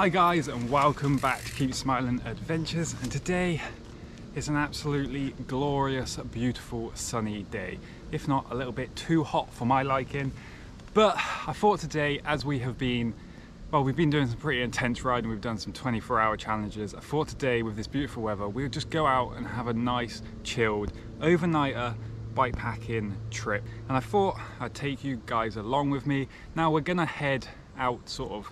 Hi guys and welcome back to Keep Smiling Adventures and today is an absolutely glorious, beautiful sunny day. If not a little bit too hot for my liking. But I thought today as we have been, well we've been doing some pretty intense riding, we've done some 24 hour challenges. I thought today with this beautiful weather we would just go out and have a nice chilled overnighter bike packing trip. And I thought I'd take you guys along with me. Now we're gonna head out sort of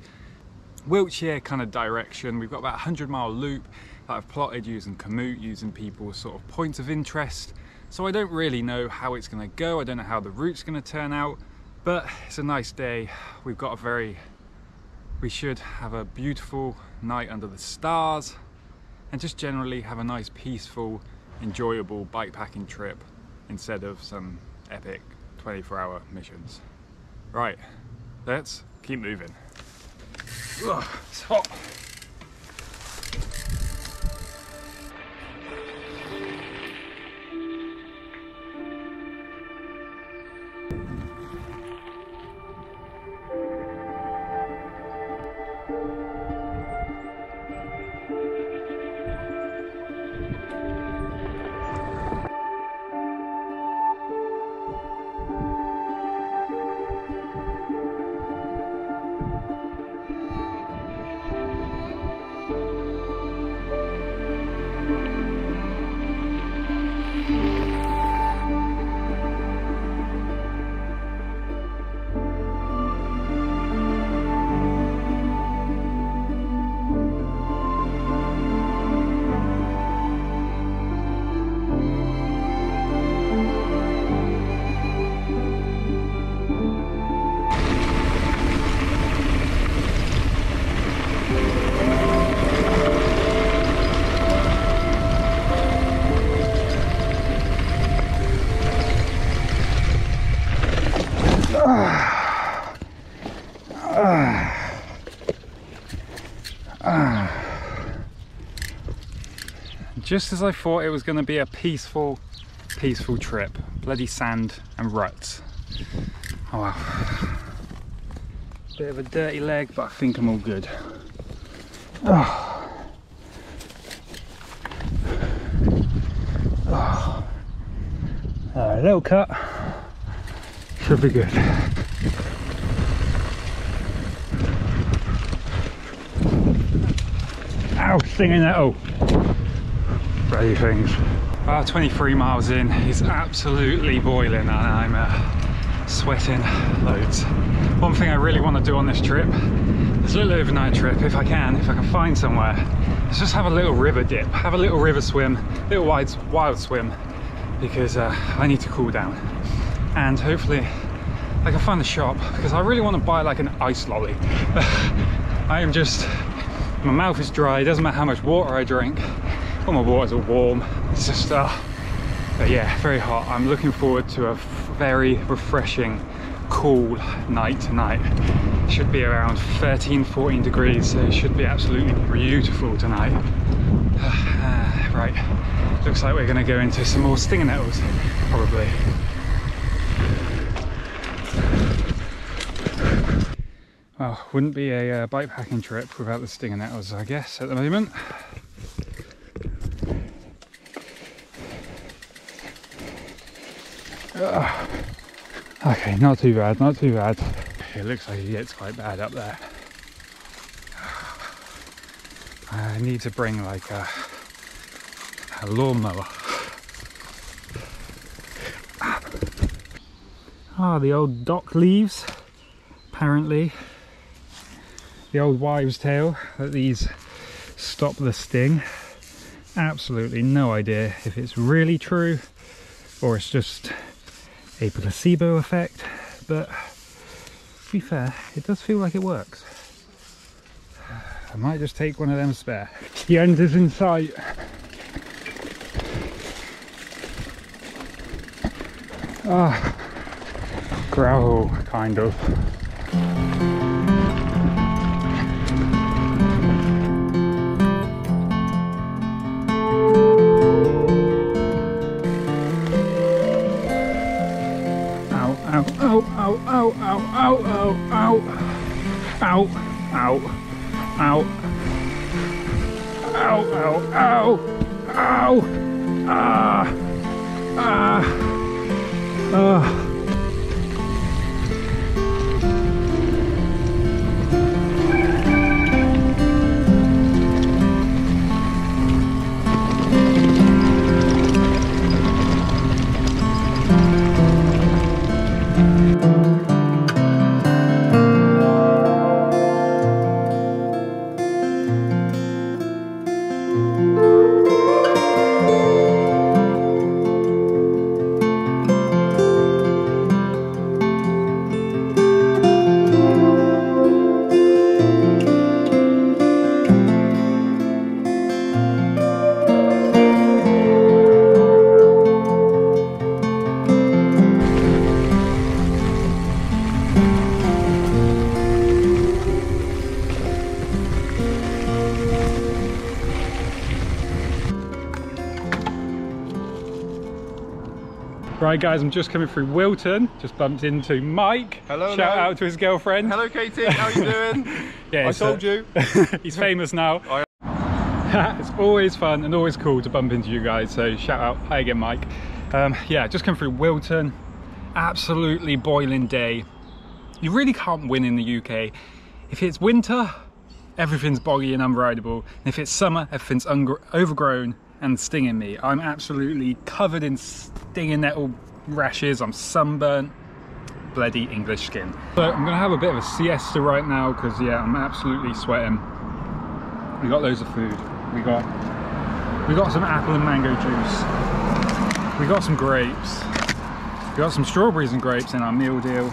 Wiltshire kind of direction. We've got about a 100 mile loop that I've plotted using Komoot, using people's sort of points of interest. So I don't really know how it's going to go. I don't know how the route's going to turn out, but it's a nice day. We've got a very, we should have a beautiful night under the stars and just generally have a nice, peaceful, enjoyable bikepacking trip instead of some epic 24 hour missions. Right, let's keep moving. Ugh, it's Just as I thought it was going to be a peaceful, peaceful trip. Bloody sand and ruts. Oh wow. Bit of a dirty leg, but I think I'm all good. Oh. Oh. A little cut. Should be good. Ow, stinging nettle. Things. About 23 miles in, it's absolutely boiling and I'm uh, sweating loads. One thing I really want to do on this trip, this little overnight trip, if I can, if I can find somewhere, is just have a little river dip, have a little river swim, little wild, wild swim, because uh, I need to cool down. And hopefully I can find a shop, because I really want to buy like an ice lolly. I am just, my mouth is dry, it doesn't matter how much water I drink, all my waters are warm. It's just uh but yeah very hot. I'm looking forward to a very refreshing cool night tonight. Should be around 13 14 degrees so it should be absolutely beautiful tonight. Uh, right looks like we're going to go into some more stinging nettles probably. Well wouldn't be a uh, bike packing trip without the stinging nettles i guess at the moment Ugh. Okay, not too bad, not too bad. It looks like it gets quite bad up there. I need to bring like a, a lawnmower. Ah, the old dock leaves, apparently. The old wives' tale that these stop the sting. Absolutely no idea if it's really true or it's just a placebo effect, but to be fair, it does feel like it works. I might just take one of them spare. The end is in sight. Ah, gravel, kind of. Ow, ow, ow, ow, ow, ow, ow. Ow. Ow, ow, ow. Ow. Ah. Ah. Ah. Right guys, I'm just coming through Wilton, just bumped into Mike. Hello, Shout hello. out to his girlfriend. Hello, Katie. How you doing? Yeah, I told uh, you. He's famous now. It's always fun and always cool to bump into you guys. So shout out, hi again, Mike. Um, yeah, just come through Wilton. Absolutely boiling day. You really can't win in the UK. If it's winter, everything's boggy and unrideable. And if it's summer, everything's overgrown and stinging me. I'm absolutely covered in stinging nettle rashes. I'm sunburnt bloody English skin. I'm gonna have a bit of a siesta right now because yeah, I'm absolutely sweating. We got loads of food. We got we got some apple and mango juice. We got some grapes. We got some strawberries and grapes in our meal deal.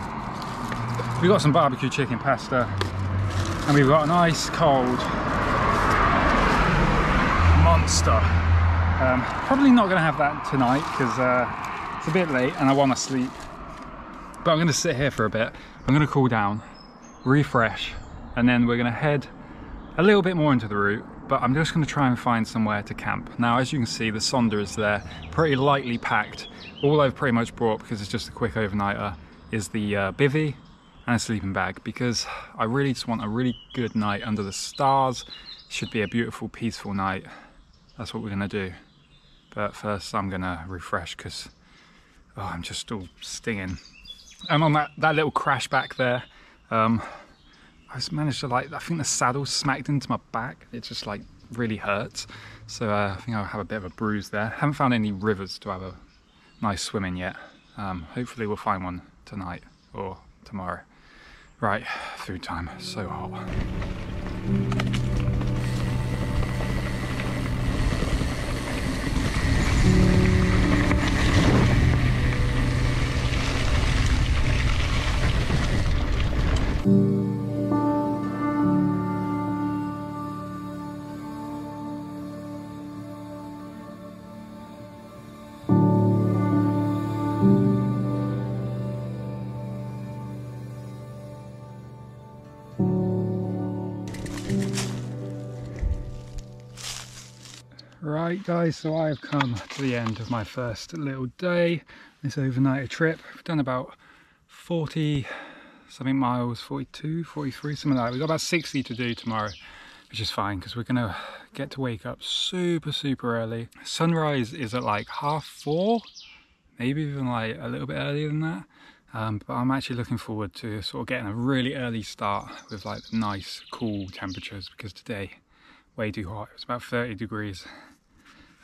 We got some barbecue chicken pasta. And we've got an ice cold monster. Um, probably not gonna have that tonight because uh, it's a bit late and I wanna sleep. But I'm gonna sit here for a bit. I'm gonna cool down, refresh, and then we're gonna head a little bit more into the route, but I'm just gonna try and find somewhere to camp. Now, as you can see, the Sonder is there, pretty lightly packed. All I've pretty much brought, because it's just a quick overnighter, is the uh, bivvy and a sleeping bag, because I really just want a really good night under the stars. Should be a beautiful, peaceful night. That's what we're gonna do. But first, I'm gonna refresh, because oh, I'm just all stinging. I'm on that, that little crash back there. Um, I just managed to like, I think the saddle smacked into my back. It just like really hurts. So uh, I think I'll have a bit of a bruise there. Haven't found any rivers to have a nice swim in yet. Um, hopefully we'll find one tonight or tomorrow. Right, food time, so hot. Right guys, so I've come to the end of my first little day, this overnighter trip. I've done about 40 something miles, 42, 43, something like that. We've got about 60 to do tomorrow, which is fine because we're gonna get to wake up super, super early. Sunrise is at like half four, maybe even like a little bit earlier than that. Um, but I'm actually looking forward to sort of getting a really early start with like nice cool temperatures because today way too hot. It was about 30 degrees.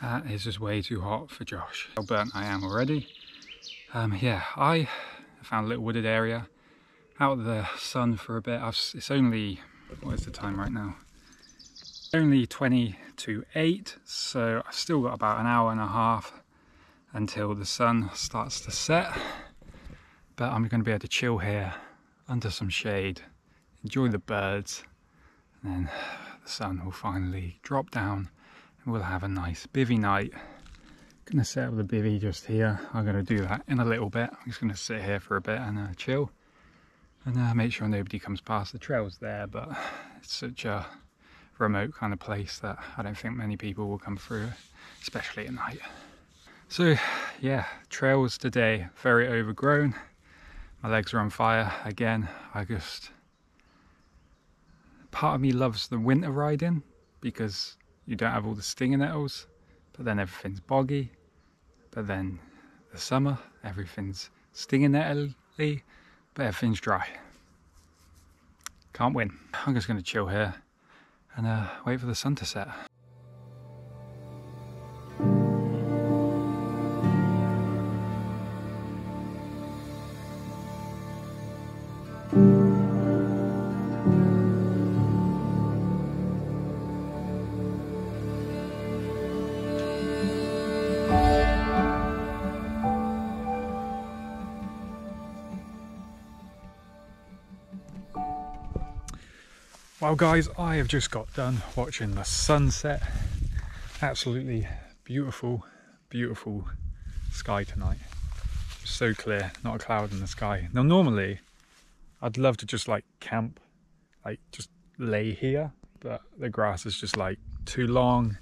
That is just way too hot for Josh. How burnt I am already. Um, yeah, I found a little wooded area out of the sun for a bit. I've, it's only, what is the time right now? Only 20 to 8, so I've still got about an hour and a half until the sun starts to set. But I'm going to be able to chill here under some shade, enjoy the birds, and then the sun will finally drop down we'll have a nice bivvy night. Gonna set up the bivvy just here. I'm gonna do that in a little bit. I'm just gonna sit here for a bit and uh, chill and uh, make sure nobody comes past. The trail's there, but it's such a remote kind of place that I don't think many people will come through, especially at night. So yeah, trails today, very overgrown. My legs are on fire again. I just part of me loves the winter riding because you don't have all the stinging nettles, but then everything's boggy. But then the summer, everything's stinging nettly, but everything's dry. Can't win. I'm just going to chill here and uh, wait for the sun to set. Well guys, I have just got done watching the sunset. Absolutely beautiful, beautiful sky tonight. So clear, not a cloud in the sky. Now normally, I'd love to just like camp, like just lay here, but the grass is just like too long.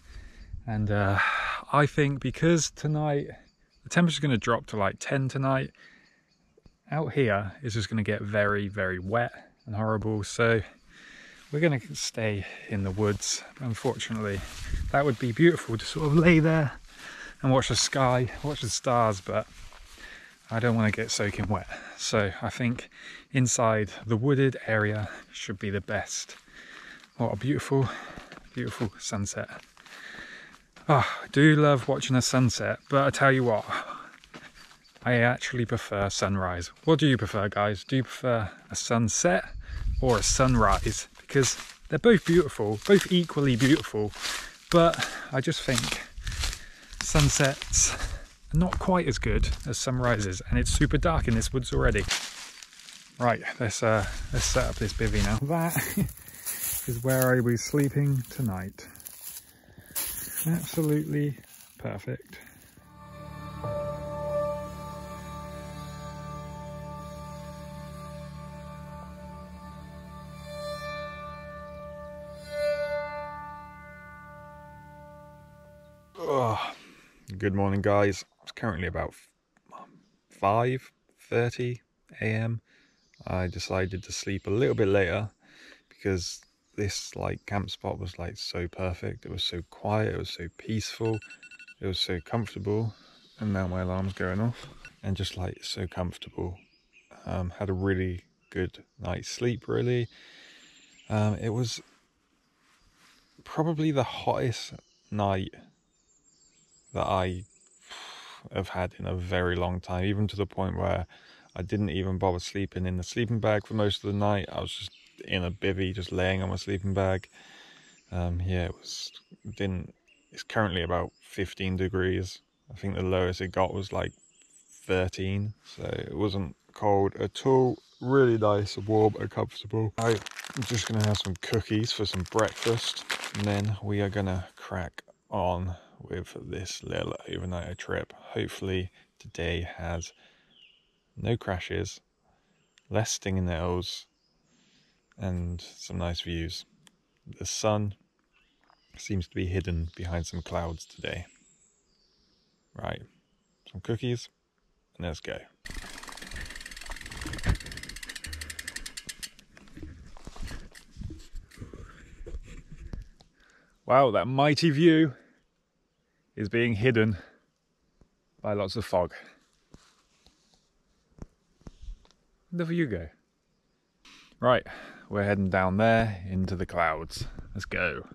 And uh, I think because tonight, the temperature's gonna drop to like 10 tonight, out here is just gonna get very, very wet and horrible. So we're going to stay in the woods. Unfortunately, that would be beautiful to sort of lay there and watch the sky, watch the stars, but I don't want to get soaking wet. So I think inside the wooded area should be the best. What a beautiful, beautiful sunset. Oh, I do love watching a sunset, but I tell you what, I actually prefer sunrise. What do you prefer, guys? Do you prefer a sunset or a sunrise? Because they're both beautiful, both equally beautiful, but I just think sunsets are not quite as good as sunrises and it's super dark in this woods already. Right, let's uh, let's set up this bivvy now. That is where I will be sleeping tonight. Absolutely perfect. Good morning guys. It's currently about 5:30 a.m i decided to sleep a little bit later because this like camp spot was like so perfect. It was so quiet. It was so peaceful. It was so comfortable. And now my alarm's going off and just like so comfortable. Um, had a really good night's sleep really. Um, it was probably the hottest night that I have had in a very long time, even to the point where I didn't even bother sleeping in the sleeping bag for most of the night. I was just in a bivvy, just laying on my sleeping bag. Um, yeah, it was didn't. It's currently about 15 degrees. I think the lowest it got was like 13, so it wasn't cold at all. Really nice, warm, and comfortable. I'm just gonna have some cookies for some breakfast, and then we are gonna crack on with this little overnight trip. Hopefully today has no crashes, less stinging nettles, and some nice views. The sun seems to be hidden behind some clouds today. Right, some cookies, and let's go. Wow, that mighty view is being hidden by lots of fog. You go? Right, we're heading down there into the clouds. Let's go.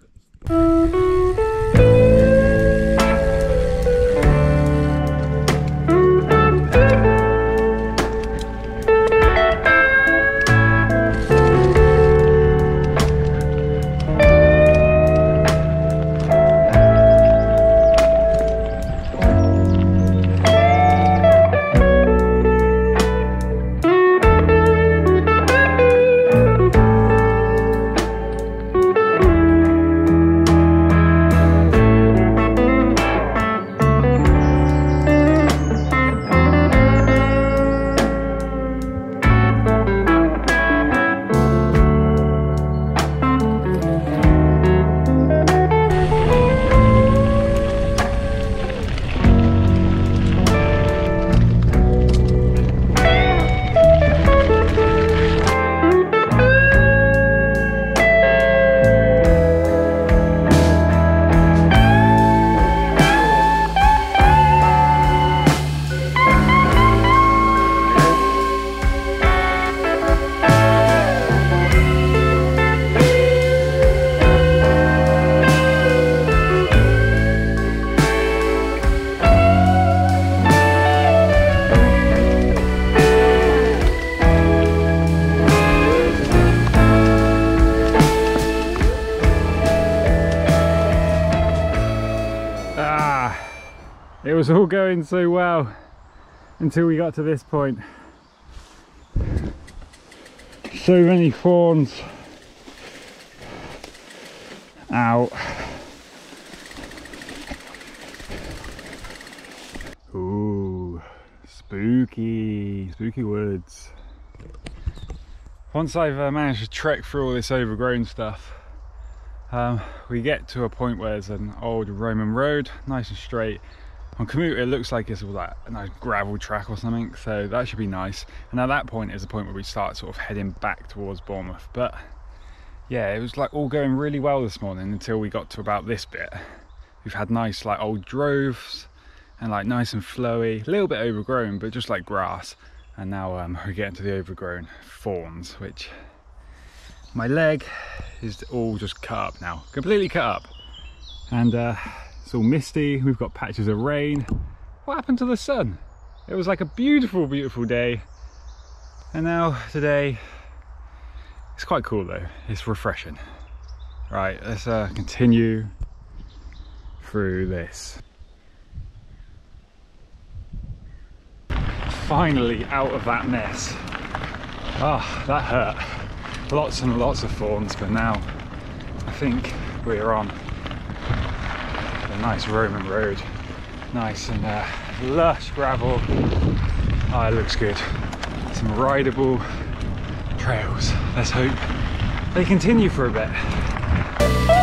All going so well until we got to this point. So many fawns out. Ooh, spooky, spooky woods. Once I've uh, managed to trek through all this overgrown stuff, um, we get to a point where there's an old Roman road, nice and straight. On Komoot, it looks like it's all that a nice gravel track or something, so that should be nice. And at that point is the point where we start sort of heading back towards Bournemouth. But yeah, it was like all going really well this morning until we got to about this bit. We've had nice like old droves and like nice and flowy, a little bit overgrown, but just like grass. And now um, we're getting to the overgrown fawns, which my leg is all just cut up now, completely cut up. And uh, it's all misty, we've got patches of rain. What happened to the sun? It was like a beautiful, beautiful day. And now today, it's quite cool though, it's refreshing. Right, let's uh, continue through this. Finally out of that mess. Ah, oh, that hurt. Lots and lots of thorns, but now I think we're on a nice Roman road. Nice and uh, lush gravel. Oh, it looks good. Some rideable trails. Let's hope they continue for a bit.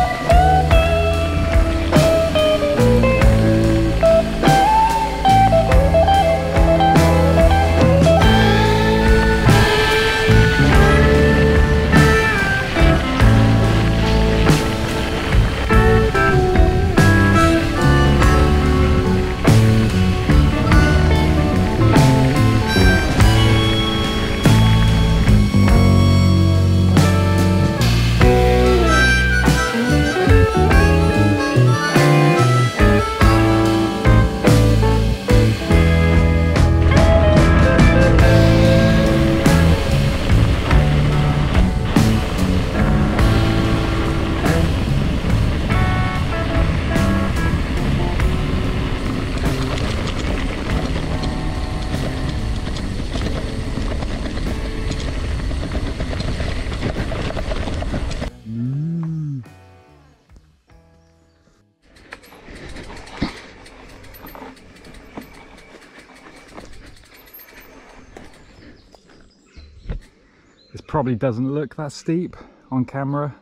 Probably doesn't look that steep on camera,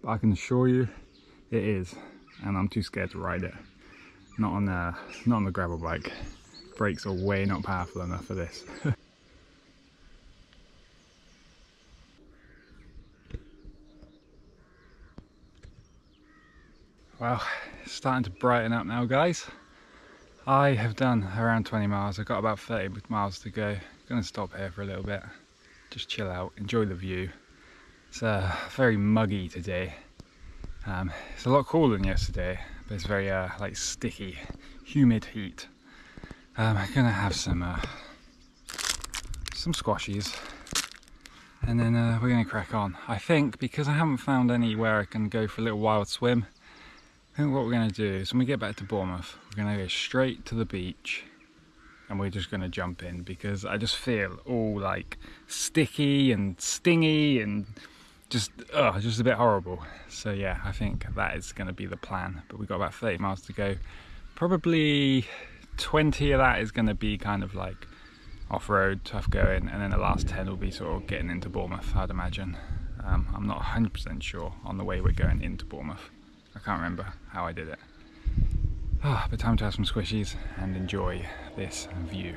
but I can assure you it is, and I'm too scared to ride it. Not on the, not on the gravel bike. Brakes are way not powerful enough for this. well, it's starting to brighten up now, guys. I have done around 20 miles. I've got about 30 miles to go. Gonna stop here for a little bit just chill out, enjoy the view. It's uh, very muggy today. Um, it's a lot cooler than yesterday, but it's very uh, like sticky, humid heat. Um, I'm gonna have some uh, some squashies, and then uh, we're gonna crack on. I think because I haven't found anywhere I can go for a little wild swim. I think what we're gonna do is when we get back to Bournemouth, we're gonna go straight to the beach and we're just going to jump in because I just feel all like sticky and stingy and just uh, just a bit horrible. So yeah, I think that is going to be the plan. But we've got about 30 miles to go. Probably 20 of that is going to be kind of like off-road, tough going, and then the last 10 will be sort of getting into Bournemouth, I'd imagine. Um, I'm not 100% sure on the way we're going into Bournemouth. I can't remember how I did it. Ah, but time to have some squishies and enjoy this view.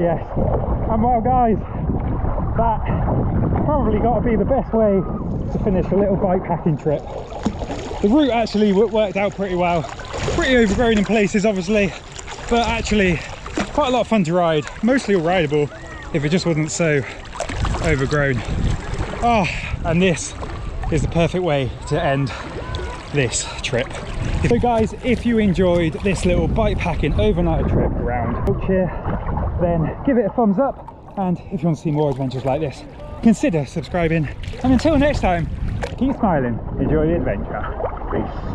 Yes. And well, guys, that probably got to be the best way to finish a little bike packing trip. The route actually worked out pretty well. Pretty overgrown in places, obviously, but actually quite a lot of fun to ride. Mostly all rideable if it just wasn't so overgrown. Oh, and this is the perfect way to end this trip. So guys, if you enjoyed this little bike packing overnight trip around Wiltshire, then give it a thumbs up. And if you want to see more adventures like this, consider subscribing. And until next time, keep smiling, enjoy the adventure. Peace.